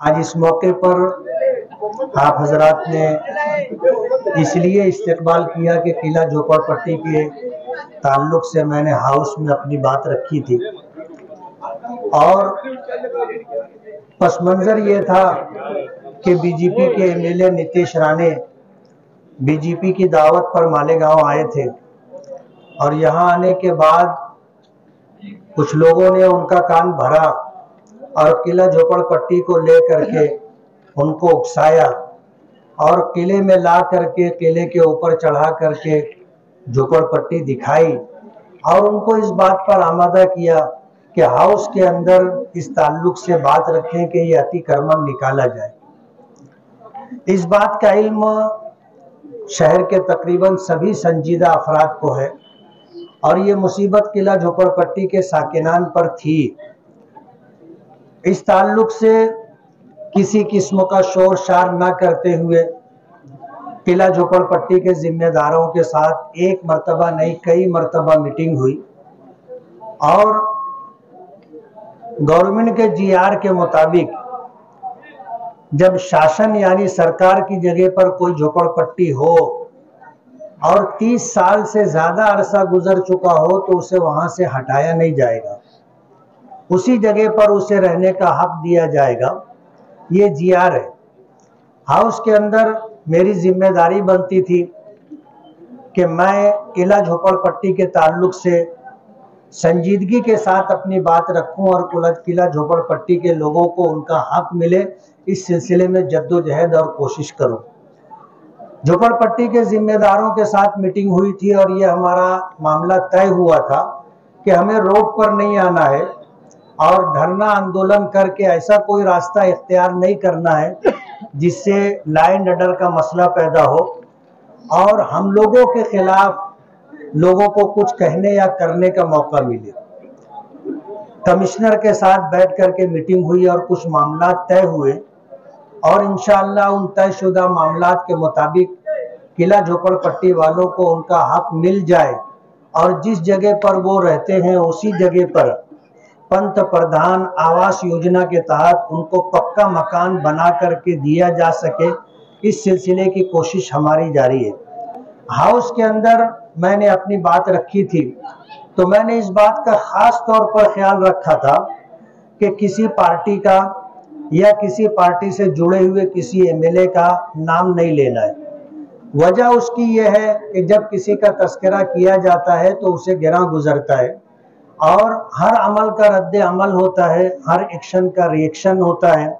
आज इस मौके पर आप हजरात ने इसलिए इस्तेमाल किया कि किला झोपड़पट्टी के ताल्लुक से मैंने हाउस में अपनी बात रखी थी। और पस मंज़र ये था कि बीजेपी के एमएलए नीतीश राणे बीजेपी की दावत पर मालेगांव आए थे। और यहाँ आने के बाद कुछ लोगों ने उनका कान भरा। और किला झोपड़पट्टी को ले करके उनको उकसाया और किले में ला करके किले के ऊपर चढ़ा करके झोपड़पट्टी दिखाई और उनको इस बात पर आमादा किया कि हाउस के अंदर इस ताल्लुक से बात रखें कि ये अतिक्रमण निकाला जाए। इस बात का इल्म शहर के तकरीबन सभी संजीदा अफराद को है और ये मुसीबत किला झोपड़पट्टी के साकिनान पर थी। इस ताल्लुक से किसी किस्म का शोर शार न करते हुए किला झोपड़पट्टी के जिम्मेदारों के साथ एक मरतबा नहीं, कई मरतबा मीटिंग हुई। और गवर्नमेंट के जीआर के मुताबिक जब शासन यानी सरकार की जगह पर कोई झोपड़पट्टी हो और 30 साल से ज़्यादा अरसा गुजर चुका हो तो उसे वहाँ से हटाया नहीं जाएगा। उसी जगह पर उसे रहने का हक दिया जाएगा। ये जी आर है। हाउस के अंदर मेरी ज़िम्मेदारी बनती थी कि मैं किला झोपड़पट्टी के ताल्लुक से संजीदगी के साथ अपनी बात रखूँ और किला झोपड़पट्टी के लोगों को उनका हक मिले, इस सिलसिले में जद्दोजहद और कोशिश करूँ। झोपड़पट्टी के जिम्मेदारों के साथ मीटिंग हुई थी और ये हमारा मामला तय हुआ था कि हमें रोड पर नहीं आना है। और धरना आंदोलन करके ऐसा कोई रास्ता इख्तियार नहीं करना है जिससे लाइन ऑर्डर का मसला पैदा हो। और हम लोगों के खिलाफ लोगों को कुछ कहने या करने का मौका मिले। कमिश्नर के साथ बैठ करके मीटिंग हुई और कुछ मामला तय हुए और इंशाल्लाह उन तयशुदा मामला के मुताबिक किला झोपड़पट्टी वालों को उनका हक मिल जाए और जिस जगह पर वो रहते हैं उसी जगह पर पंत प्रधान आवास योजना के तहत उनको पक्का मकान बना करके दिया जा सके, इस सिलसिले की कोशिश हमारी जारी है। हाउस के अंदर मैंने अपनी बात रखी थी तो मैंने इस बात का खास तौर पर ख्याल रखा था कि किसी पार्टी का या किसी पार्टी से जुड़े हुए किसी एमएलए का नाम नहीं लेना है। वजह उसकी यह है कि जब किसी का तस्करा किया जाता है तो उसे गिरा गुजरता है। और हर अमल का रद्द अमल होता है, हर एक्शन का रिएक्शन होता है।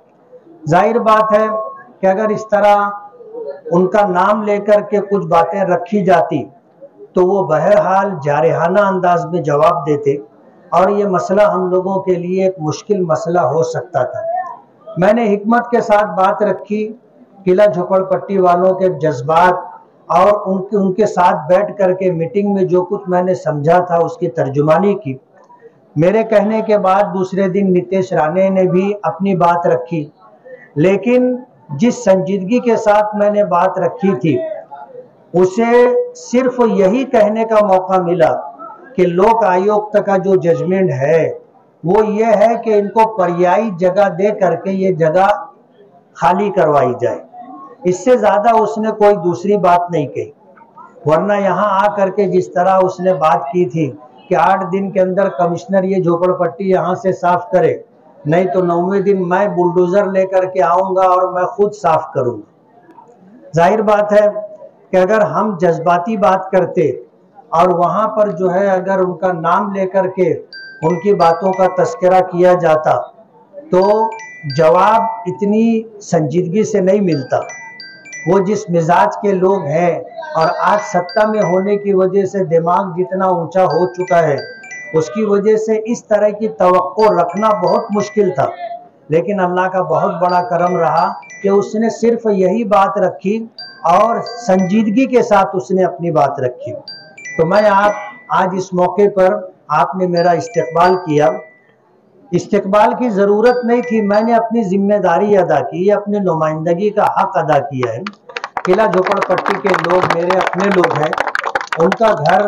ज़ाहिर बात है कि अगर इस तरह उनका नाम लेकर के कुछ बातें रखी जाती तो वो बहरहाल जारहाना अंदाज में जवाब देते और ये मसला हम लोगों के लिए एक मुश्किल मसला हो सकता था। मैंने हमत के साथ बात रखी, किला झोपड़पट्टी वालों के जज्बात और उनके उनके साथ बैठ करके मीटिंग में जो कुछ मैंने समझा था उसकी तर्जुमानी की। मेरे कहने के बाद दूसरे दिन नीतीश राणे ने भी अपनी बात रखी। लेकिन जिस संजीदगी के साथ मैंने बात रखी थी, उसे सिर्फ़ यही कहने का मौका मिला कि लोक आयोग का जो जजमेंट है, वो ये है कि इनको पर्यायी जगह दे करके ये जगह खाली करवाई जाए। इससे ज़्यादा उसने कोई दूसरी बात नहीं कही। वरना यहाँ आ करके जिस तरह उसने बात की थी कि आठ दिन के अंदर कमिश्नर ये झोपड़पट्टी यहाँ से साफ़ करे। नहीं तो नौवे दिन मैं बुलडोजर लेकर के आऊँगा और मैं खुद साफ़ करूँगा। ज़ाहिर बात है कि अगर हम जज्बाती बात करते और वहाँ पर जो है अगर उनका नाम लेकर के उनकी बातों का तस्करा किया जाता तो जवाब इतनी संजीदगी से नहीं मिलता। वो जिस मिजाज के लोग हैं और आज सत्ता में होने की वजह से दिमाग जितना ऊँचा हो चुका है, उसकी वजह से इस तरह की तो रखना बहुत मुश्किल था। लेकिन अल्लाह का बहुत बड़ा करम रहा कि उसने सिर्फ़ यही बात रखी और संजीदगी के साथ उसने अपनी बात रखी। तो मैं आप, आज इस मौके पर आपने मेरा इस्तेकबाल किया। इस्तेकबाल की ज़रूरत नहीं थी। मैंने अपनी ज़िम्मेदारी अदा की, अपने नुमाइंदगी का हक अदा किया है। किला झोपड़पट्टी के लोग मेरे अपने लोग हैं। उनका घर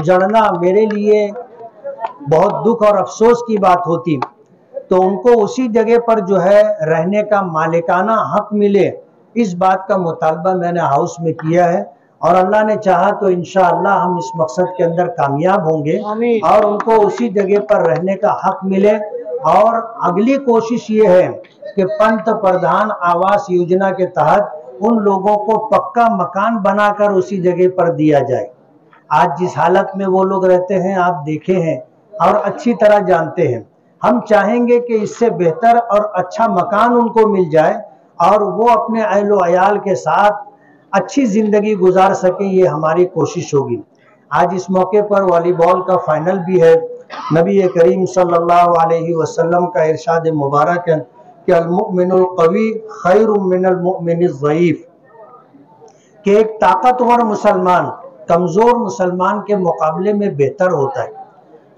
उजड़ना मेरे लिए बहुत दुख और अफसोस की बात होती। तो उनको उसी जगह पर जो है रहने का मालिकाना हक मिले। इस बात का मुतालबा मैंने हाउस में किया है। और अल्लाह ने चाहा तो इन हम इस मकसद के अंदर कामयाब होंगे और उनको उसी जगह पर रहने का हक मिले। और अगली कोशिश ये है कि पंत प्रधान आवास योजना के तहत उन लोगों को पक्का मकान बनाकर उसी जगह पर दिया जाए। आज जिस हालत में वो लोग रहते हैं आप देखे हैं और अच्छी तरह जानते हैं। हम चाहेंगे कि इससे बेहतर और अच्छा मकान उनको मिल जाए और वो अपने अहलो अयाल के साथ अच्छी ज़िंदगी गुजार सके, ये हमारी कोशिश होगी। आज इस मौके पर वॉलीबॉल का फाइनल भी है। नबी करीम सल्लल्लाहु अलैहि वसल्लम का इरशाद मुबारक है कि अलमुमिनकवी खैर ज़यीफ़ कि एक ताकतवर मुसलमान, कमज़ोर मुसलमान के मुकाबले में बेहतर होता है।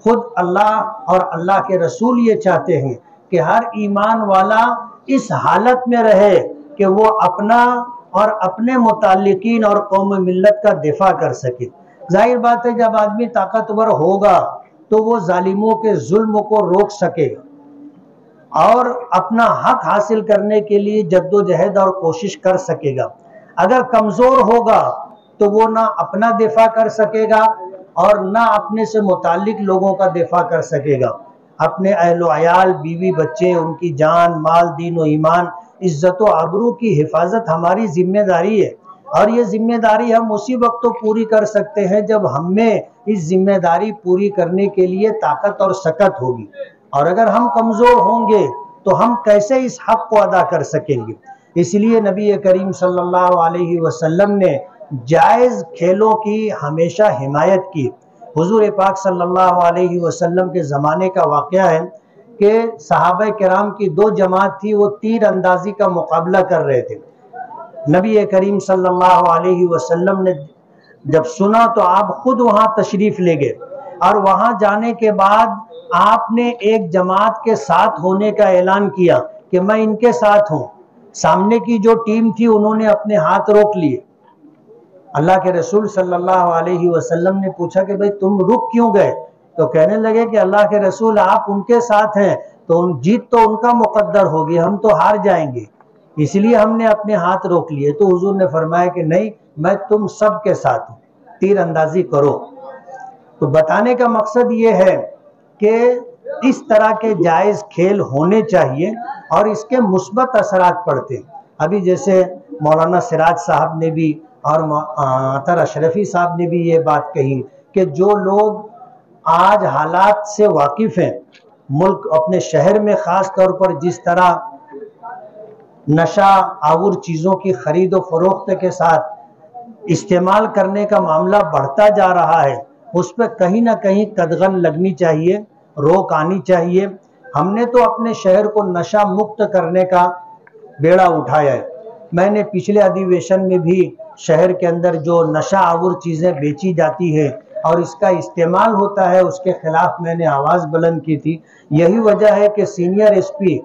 खुद अल्लाह और अल्लाह के रसूल ये चाहते हैं कि हर ईमान वाला इस हालत में रहे कि वो अपना और अपने मुतालिकीन और कौम मिलत का दिफा कर सके। ज़ाहिर बात है, जब आदमी ताकतवर होगा तो वो जालिमों के जुल्म को रोक सके और अपना हक हासिल करने के लिए जद्दोजहद और कोशिश कर सकेगा। अगर कमज़ोर होगा तो वो ना अपना दिफा कर सकेगा और ना अपने से मुतालिक लोगों का दिफा कर सकेगा। अपने अहलो अयाल बीवी बच्चे उनकी जान, माल, दीन व ईमान इज़्ज़त आबरू की हिफाजत हमारी ज़िम्मेदारी है। और ये ज़िम्मेदारी हम उसी वक्त तो पूरी कर सकते हैं जब हमें इस ज़िम्मेदारी पूरी करने के लिए ताकत और सकत होगी। और अगर हम कमज़ोर होंगे तो हम कैसे इस हक को अदा कर सकेंगे? इसलिए नबी करीम सल्लल्लाहु अलैहि वसल्लम ने जायज़ खेलों की हमेशा हिमायत की। हुजूर पाक सल्लल्लाहु अलैहि वसल्लम के ज़माने का वाक़ है। कि सहाब कराम की दो जमात थी, वो तीर अंदाजी का मुकाबला कर रहे थे। नबी करीम सल्लल्लाहु अलैहि वसल्लम ने जब सुना तो आप खुद वहाँ तशरीफ़ ले गए। और वहाँ जाने के बाद आपने एक जमात के साथ होने का ऐलान किया कि मैं इनके साथ हूँ। सामने की जो टीम थी, उन्होंने अपने हाथ रोक लिए। अल्लाह के रसूल सल्लल्लाहु अलैहि वसल्लम ने पूछा कि भाई, तुम रुक क्यों गए? तो कहने लगे कि अल्लाह के रसूल, आप उनके साथ हैं तो उन, जीत तो उनका मुकद्दर होगी, हम तो हार जाएँगे। इसलिए हमने अपने हाथ रोक लिए। तो हुजूर ने फरमाया कि नहीं, मैं तुम सब के साथ हूँ तीर अंदाजी करो। तो बताने का मकसद ये है कि इस तरह के जायज़ खेल होने चाहिए और इसके मुस्बत असरात पड़ते हैं। अभी जैसे मौलाना सिराज साहब ने भी और अतर अशरफी साहब ने भी ये बात कही कि जो लोग आज हालात से वाकिफ़ हैं। मुल्क अपने शहर में ख़ास तौर पर जिस तरह नशा आवर चीज़ों की ख़रीद व फरोख्त के साथ इस्तेमाल करने का मामला बढ़ता जा रहा है, उस पर कहीं ना कहीं कदगन लगनी चाहिए, रोक आनी चाहिए। हमने तो अपने शहर को नशा मुक्त करने का बेड़ा उठाया है। मैंने पिछले अधिवेशन में भी शहर के अंदर जो नशा आवर चीज़ें बेची जाती है और इसका इस्तेमाल होता है, उसके खिलाफ मैंने आवाज़ बुलंद की थी। यही वजह है कि सीनियर एसपी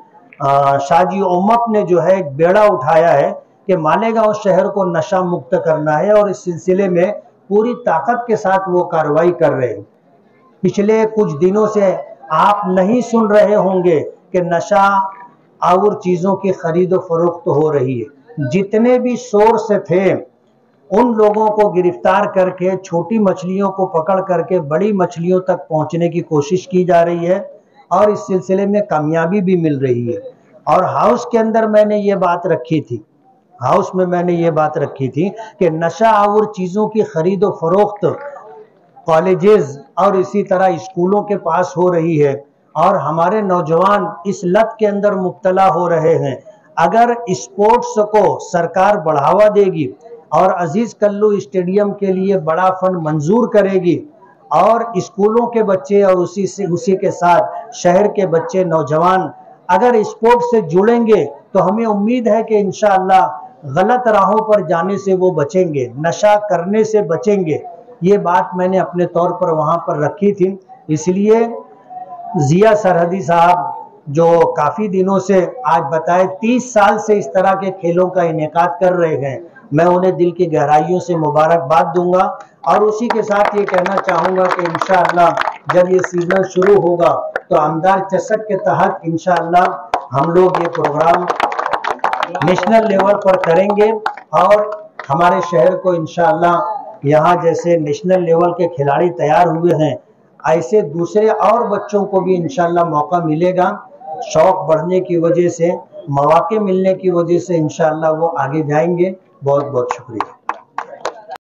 शाजी ओमप ने जो है एक बेड़ा उठाया है कि मालेगांव शहर को नशा मुक्त करना है और इस सिलसिले में पूरी ताकत के साथ वो कार्रवाई कर रहे हैं। पिछले कुछ दिनों से आप नहीं सुन रहे होंगे कि नशा और चीज़ों की खरीदो फरोख्त हो रही है। जितने भी सोर्स थे उन लोगों को गिरफ़्तार करके, छोटी मछलियों को पकड़ करके, बड़ी मछलियों तक पहुँचने की कोशिश की जा रही है और इस सिलसिले में कामयाबी भी मिल रही है। और हाउस के अंदर मैंने ये बात रखी थी, हाउस में मैंने ये बात रखी थी कि नशा और चीज़ों की खरीदो फरोख्त कॉलेजेस और इसी तरह स्कूलों के पास हो रही है और हमारे नौजवान इस लत के अंदर मुबतला हो रहे हैं। अगर स्पोर्ट्स को सरकार बढ़ावा देगी और अज़ीज़ कल्लू स्टेडियम के लिए बड़ा फंड मंजूर करेगी। और स्कूलों के बच्चे और उसी से, उसी के साथ शहर के बच्चे, नौजवान अगर स्पोर्ट्स से जुड़ेंगे तो हमें उम्मीद है कि इन गलत राहों पर जाने से वो बचेंगे, नशा करने से बचेंगे। ये बात मैंने अपने तौर पर वहाँ पर रखी थी। इसलिए जिया सरहदी साहब जो काफ़ी दिनों से आज बताए, तीस साल से इस तरह के खेलों का इनका कर रहे हैं। मैं उन्हें दिल की गहराइयों से मुबारकबाद दूँगा और उसी के साथ ये कहना चाहूँगा कि इन जब ये सीज़न शुरू होगा तो आमदार चषक के तहत इन हम लोग ये प्रोग्राम नेशनल लेवल पर करेंगे और हमारे शहर को इनशाला यहाँ जैसे नेशनल लेवल के खिलाड़ी तैयार हुए हैं, ऐसे दूसरे और बच्चों को भी इनशाला मौका मिलेगा। शौक बढ़ने की वजह से, मौाक़े मिलने की वजह से इनशाला वो आगे जाएँगे। बहुत बहुत शुक्रिया।